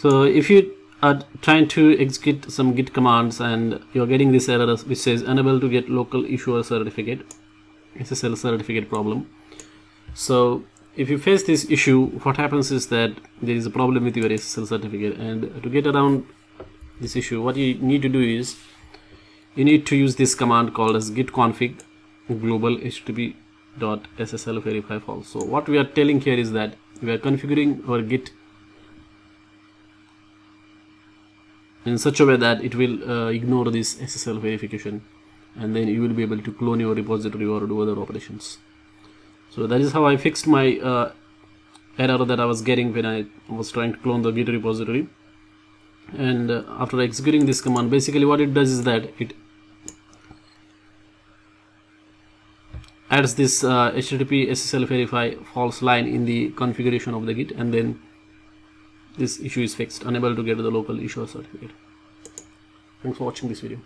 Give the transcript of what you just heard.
so if you are trying to execute some git commands and you're getting this error which says unable to get local issuer certificate SSL certificate problem. So if you face this issue what happens is that there is a problem with your SSL certificate and to get around this issue what you need to do is you need to use this command called as git config global http dot ssl verify false. So what we are telling here is that we are configuring our git in such a way that it will uh, ignore this SSL verification and then you will be able to clone your repository or do other operations. So that is how I fixed my uh, error that I was getting when I was trying to clone the git repository. And uh, after executing this command basically what it does is that it adds this uh, http ssl verify false line in the configuration of the git and then this issue is fixed unable to get the local issuer certificate. Thanks for watching this video